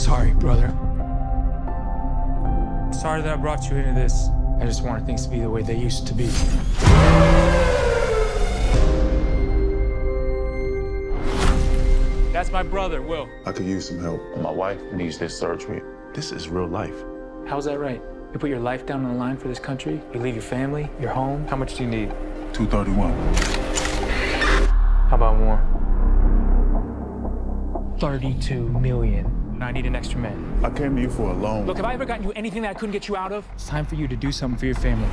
sorry, brother. Sorry that I brought you into this. I just wanted things to be the way they used to be. That's my brother, Will. I could use some help. My wife needs this surgery. This is real life. How's that right? You put your life down on the line for this country? You leave your family, your home? How much do you need? 231. How about more? 32 million. I need an extra man. I came to you for a loan. Look, have I ever gotten you anything that I couldn't get you out of? It's time for you to do something for your family.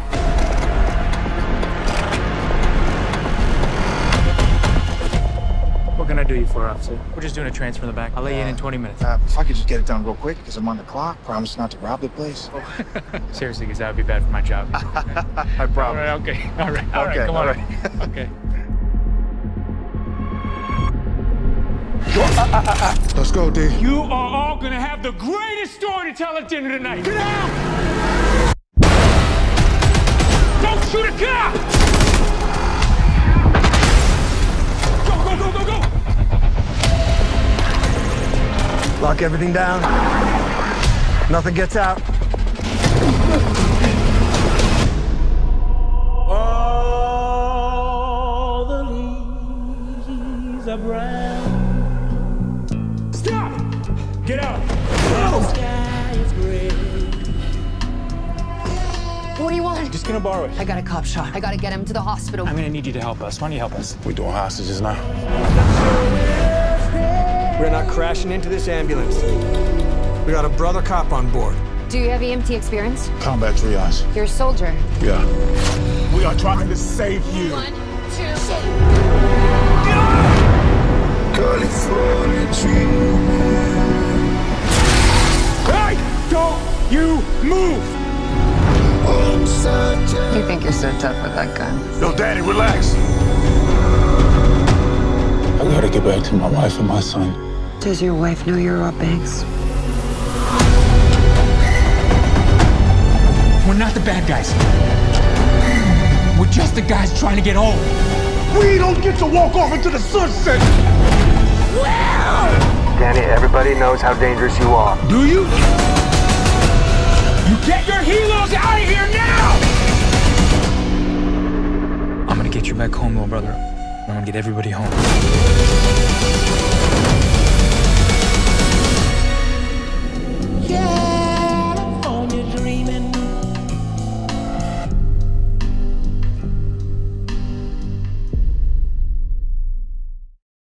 What can I do you for, officer? We're just doing a transfer in the back. I'll lay you in in 20 minutes. Uh, if I could just get it done real quick, because I'm on the clock. Promise not to rob the place. Seriously, because that would be bad for my job. I all promise. right, okay. All right, all right, Okay, come all on. right. okay. Let's go, D. You are all gonna have the greatest story to tell at dinner tonight. Get out! Don't shoot a cop! Go, go, go, go, go! Lock everything down. Nothing gets out. All the leaves are brown. Get out! The sky is gray. What do you want? Just gonna borrow it. I got a cop shot. I gotta get him to the hospital. I'm gonna need you to help us. Why don't you help us? We're doing hostages now. We're not crashing into this ambulance. We got a brother cop on board. Do you have EMT experience? Combat triage. You're a soldier. Yeah. We are trying to save you. One, two. You move! You think you're so tough with that gun? Yo, Daddy, relax. I gotta get back to my wife and my son. Does your wife know you're Rob Banks? We're not the bad guys. We're just the guys trying to get home. We don't get to walk off into the sunset. Well! Danny, everybody knows how dangerous you are. Do you? You get your helos out of here now! I'm gonna get you back home, little brother. I'm gonna get everybody home.